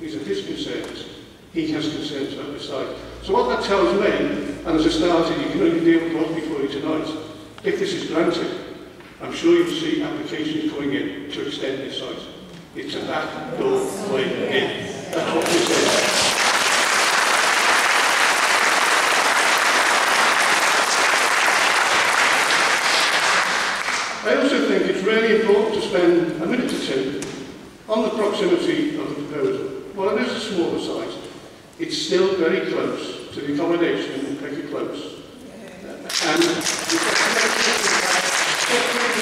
These are his concerns. He has concerns about the site. So what that tells me, and as a starter, you can only deal with what's before you tonight. If this is granted, I'm sure you'll see applications coming in to extend this site. It's a back door way in. That's what this is. I also think it's really important to spend a minute or two on the proximity of the proposal. While it is a smaller site, it's still very close to the accommodation in Cricket Close. And the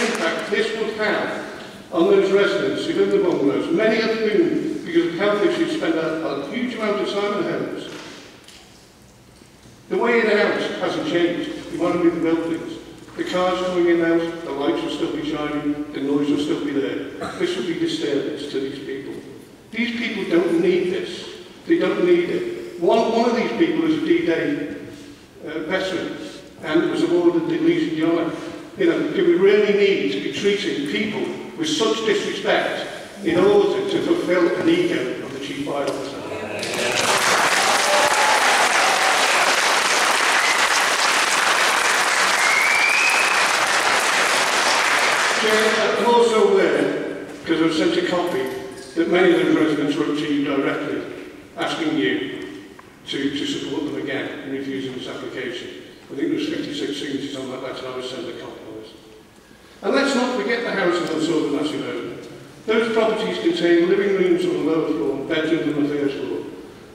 impact this would have on those residents who live in the bungalows, many of whom, because of health issues, spend a, a huge amount of time in the homes. The way in and out hasn't changed. You want to move the buildings. The cars coming in and out, the lights will still be shining, the noise will still be there. This will be disturbance to these people. These people don't need this. They don't need it. One, one of these people is a D-Day uh, veteran and was awarded the Legion of Honour. You know, do we really need to be treating people with such disrespect in order to fulfil an ego of the Chief Fire Officer? Chair, I'm also aware, because I've sent a copy, that many of the residents wrote to you directly, asking you to, to support them again in refusing this application. I think there was 56 signatures on that letter, I was sent a copy of this. And let's not forget the houses on Southern Road. Those properties contain living rooms on the lower floor and bedrooms on the first floor.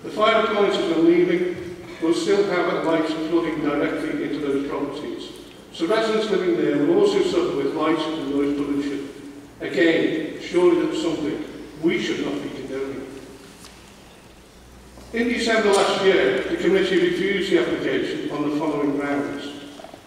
The fire appliances when leaving will still have light flooding directly into those properties. So residents living there will also suffer with light and noise pollution. Again, surely that's something we should not be condoning. In December last year, the committee refused the application on the following grounds.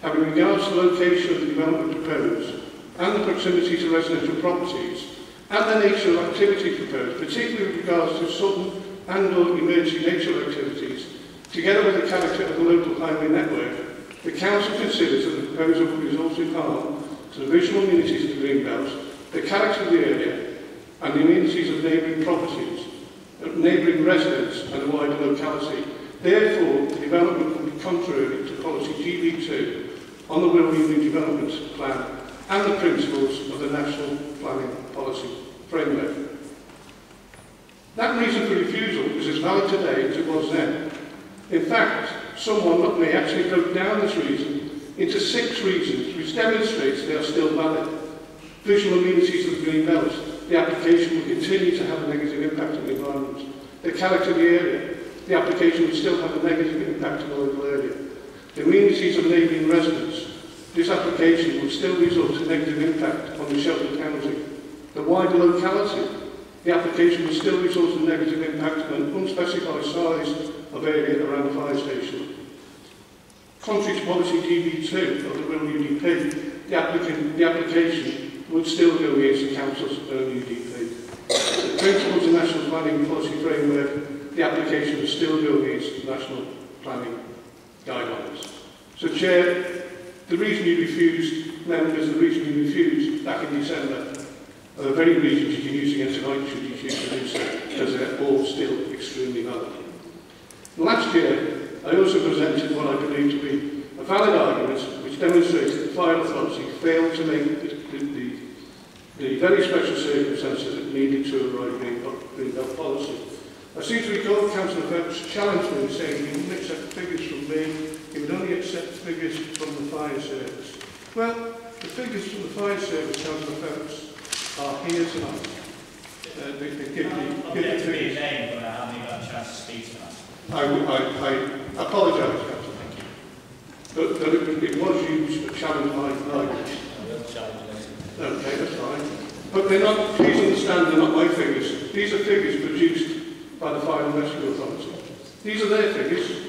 Having regards to the location of the development proposed and the proximity to residential properties and the nature of activities proposed, particularly with regards to sudden and or emergency nature activities, together with the character of the local highway network, the Council considers that the proposal would result in harm to the visual amenities of the Greenbelt, the character of the area, and the amenities of neighbouring properties, of neighbouring residents and the wider locality. Therefore, the development would be contrary to policy GB2 on the Wirral Unitary Development Plan and the principles of the National Planning Policy Framework. That reason for refusal is as valid today as it was then. In fact, someone me actually broke down this reason into six reasons which demonstrates they are still valid. Visual amenities of the Green Belt. The application will continue to have a negative impact on the environment. The character of the area. The application will still have a negative impact on the local area. The amenities of neighbouring residents. This application will still result in negative impact on the sheltered housing. The wider locality. The application will still result in negative impact on an unspecified size of area around the fire station. Contrary to policy GB2 of the Wirral UDP, the, applicant, the application would still go against the Council's own UDP. The principles of National Planning Policy Framework, the application would still go against National Planning Guidelines. So, Chair, the reason you refused, members, the reason you refused back in December are the very reasons you can use against tonight should you choose to do so, because they're all still extremely valid. Last year, I also presented what I believe to be a valid argument which demonstrates that the fire authority failed to make the very special circumstances that needed to in Green Belt policy. I seem to recall Councillor Phelps challenged me saying he wouldn't accept figures from me, he would only accept figures from the fire service. Well, the figures from the fire service, Councillor Phelps, are here tonight. Uh, they, they give me, I'll give get me to be figures. name, but I haven't even got a chance to speak tonight. I, I, I apologise, Councillor. But, but it, it was used to challenge my argument. Okay, that's fine. But they're not, please understand, they're not my figures. These are figures produced by the Fire and Rescue Authority. These are their figures.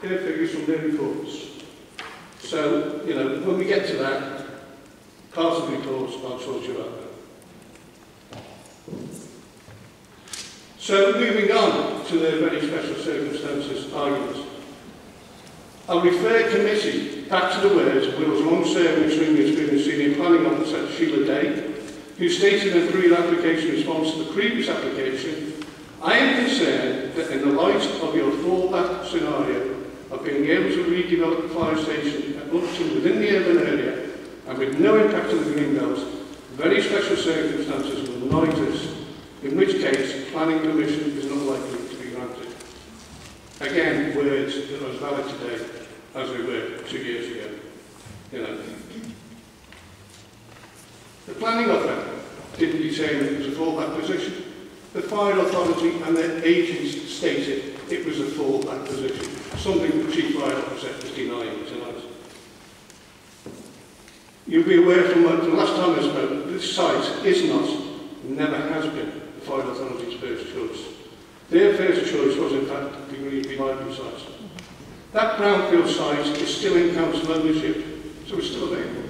Their figures from their reports. So, you know, when we get to that, the reports, I'll to you that. So, moving on to their very special circumstances arguments. I'll refer committee back to the words of Wirral's long-serving senior planning officer Sheila Day, who stated in a career application response to the previous application, I am concerned that in the light of your fallback scenario of being able to redevelop the fire station at Upton within the urban area and with no impact on the green belt, very special circumstances will not exist, in which case planning permission is not likely to be granted. Again, words that are as valid today as we were two years ago. The planning offer didn't determine it was a fallback position. The fire authority and their agents stated it was a fallback position, something the chief fire officer was denying tonight. You'll be aware from what- the last time I spoke, this site is not, never has been, the fire authority's first choice. Their first choice was in fact the Greasby Library site. That brownfield site is still in council ownership, so it's still available.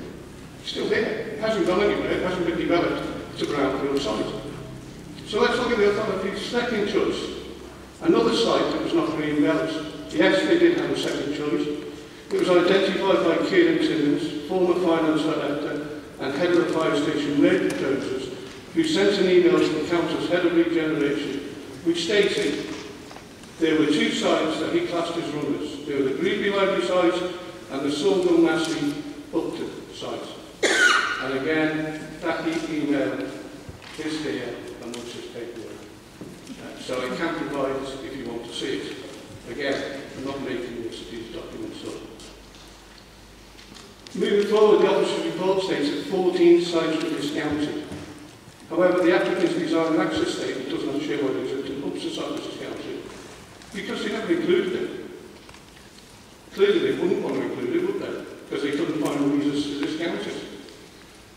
It's still there. It hasn't gone anywhere, it hasn't been developed. It's a brownfield site. So let's look at the authority's second choice. Another site that was not green belt. Yes, they did have a second choice. It was identified by Kieran Timmins, former finance director and head of the fire station Ray Proposers, who sent an email to the council's head of regeneration, which stated there were two sites that he classed as runners. There were the Greasby Library site and the Saughall Massie Upton site. And again, that e- email is here amongst his paperwork. Uh, so I can provide it if you want to see it. Again, I'm not making this, these documents up. Moving forward, the officer's report states that 14 sites were discounted. However, the applicant's design and access statement does not show whether it's an discounted because they never included it. Clearly they wouldn't want to include it, would they? Because they couldn't find reasons to discount it.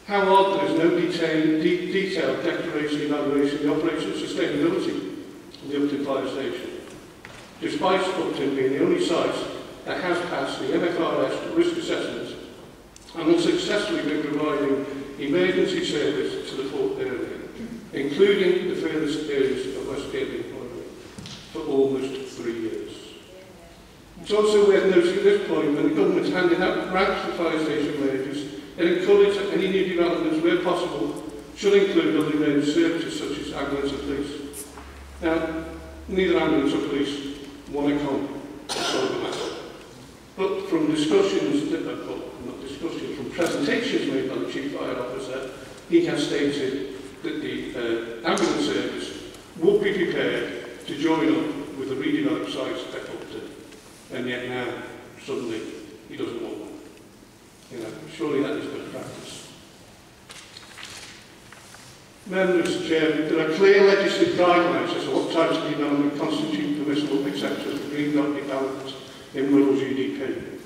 How odd there is no detailed, de detailed declaration evaluation of the operational sustainability of the Upton Fire Station. Despite Upton being the only site that has passed the MFRS risk assessment and has successfully been providing emergency service to the Fort area, including the furthest areas of West Kirby for almost three years. It's also worth noting at this point when the government handed out grants for fire station managers, it encouraged that any new developments where possible should include other emergency services such as ambulance and police. Now, neither ambulance or police want to come to solve the matter. But from discussions, that, uh, well, not discussions, from presentations made by the Chief Fire Officer, he has stated that the uh, ambulance service would be prepared to join up with the redeveloped site sites at Upton. And yet now, suddenly, he doesn't want one. You know, surely that is good practice. Members, Chair, there are clear legislative guidelines as to what types of development constitute permissible exceptions for green belt development in Wirral UDP.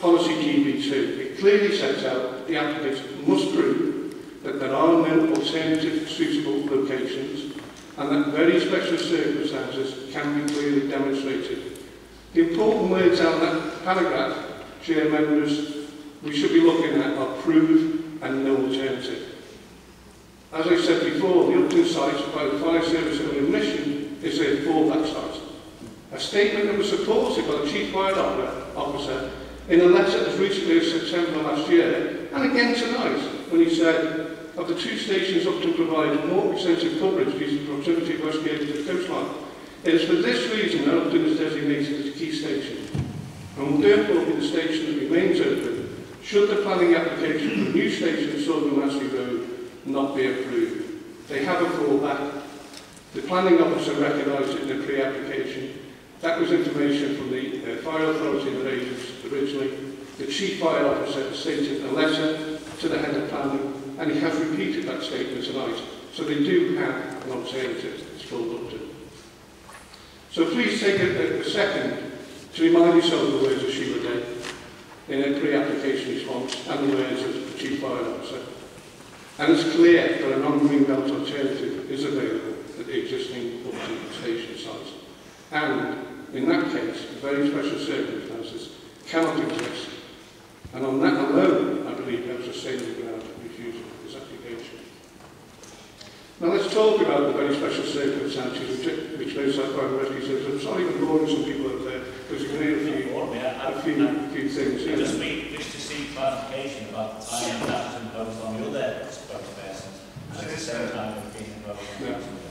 Policy GB2, it clearly sets out that the applicants must prove that there are no alternative suitable locations and that very special circumstances can be clearly demonstrated. The important words out of that paragraph, Chair members, we should be looking at are prove and no alternative. As I said before, the Upton site by the Fire Service of admission is a fallback site. A statement that was supported by the Chief Fire Officer in a letter as recently as September last year, and again tonight, when he said, of the two stations Upton provide more extensive coverage due to proximity of West Kirby to the coastline. It is for this reason that Upton is designated as a key station, and will therefore be the station that remains open should the planning application for a new station at Saughall Massie Road not be approved. They have a fallback. The planning officer recognised it in the pre-application. That was information from the uh, fire authority the agents originally. The chief fire officer in a letter to the head of planning, and he has repeated that statement tonight. So they do have an alternative. It's called Upton. So please take a, a second to remind yourself of the words of Sheila Day in her pre-application response and the words of the chief fire officer. And it's clear that a non-green belt alternative is available at the existing Upton station site. And in that case, very special circumstances cannot exist. And on that alone, I believe there was a saving ground for refusing his application. Now let's talk about the very special circumstances which, which those psychoanalysts says, I'm sorry we're boring some people out there because you can hear a few, a few, a few things. I just mean, wish to see clarification about the time that was imposed on the other spokespersons at the same time of being imposed on yeah. the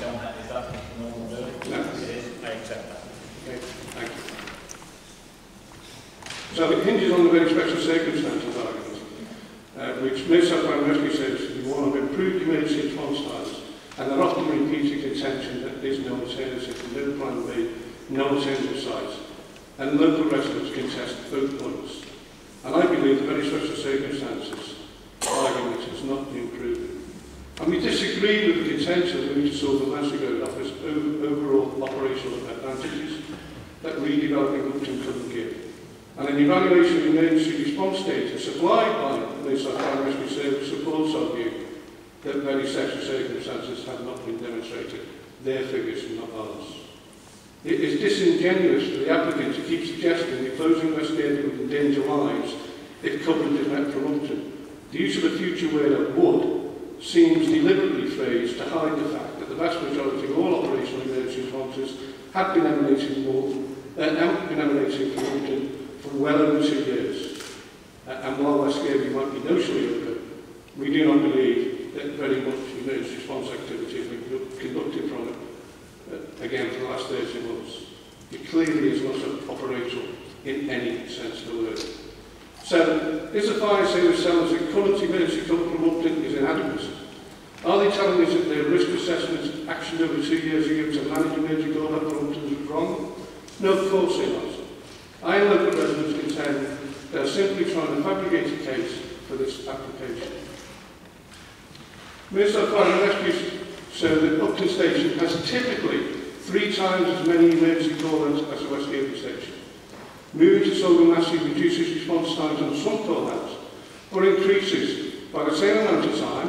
don't is that normal? No. It is. I accept that. Okay. Thank you. So it hinges on the very special circumstances argument, uh, which Wales Rescue Services we want to improve emergency response times and they're often repeating contention that there's no alternative, no plan B, no alternative sites, and local residents contest both points. And I believe the very special circumstances argument is not been proven. And we disagree with the contention that we solve the Massey Road offers o- overall operational advantages that redeveloping Upton couldn't give. And an evaluation of emergency response data supplied by the North Fire Rescue Service supports our view that very special circumstances have not been demonstrated. Their figures, not ours. It is disingenuous for the applicant to keep suggesting that closing West Kirby would endanger lives if coverage is met from Upton. The use of a future word of would seems deliberately phrased to hide the fact that the vast majority of all operational emergency responses have been emanating more, uh, have been emanating from Upton well over two years. And while West Kirby might be notionally open, we do not believe that very much emergency response activity has been conducted from it uh, again for the last 30 months. It clearly is not operational in any sense of the word. So, is the fire service telling us that current emergency from Upton is inadequate? Are they telling us that their risk assessment action over two years ago to manage emergency from Upton was wrong? No, of course they're not. I and local residents contend they're simply trying to fabricate a case for this application. Minister of Fire and Rescue so that Upton Station has typically three times as many emergency call-outs as the West Station. Moving to Saughall Massie reduces response times on some call-outs, but increases by the same amount of time,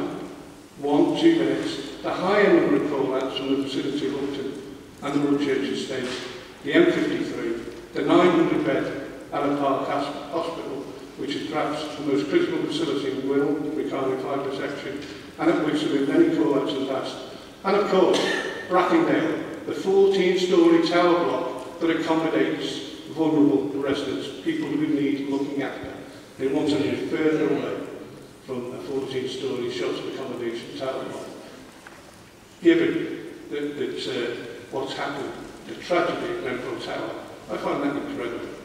one, two minutes, the higher number of call-outs from the vicinity of Upton and the Woodchurch Estate, the M53, the 900-bed Arrowe Park Hospital, which is perhaps the most critical facility in world regarding fire protection, and at which there have been many call-outs in the past. And of course, Brackendale, the 14-storey tower block that accommodates vulnerable residents, people who need looking after. They want to live further away from a 14-storey sheltered accommodation tower block. Given that, that uh, what's happened, the tragedy at Grenfell Tower, I find that incredible.